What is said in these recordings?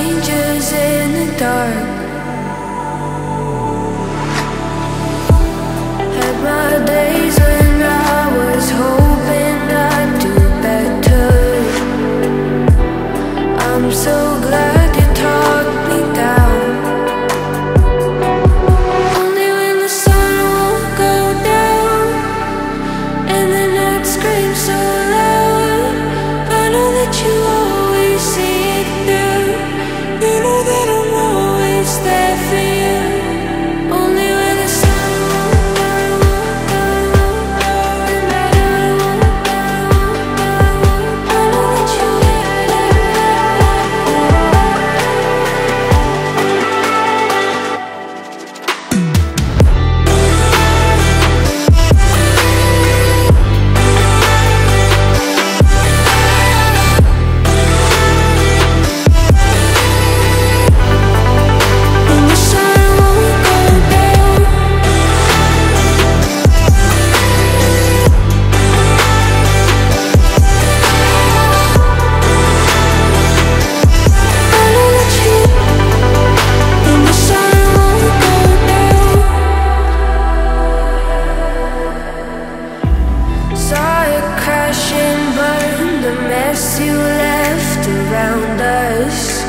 strangers in the dark. Had my days when I was hoping I'd do better. I'm so crash and burn, the mess you left around us.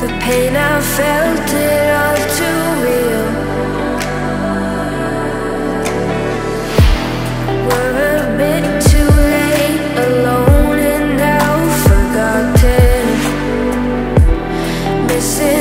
The pain I felt it all too real. We're a bit too late, alone and now forgotten. Missing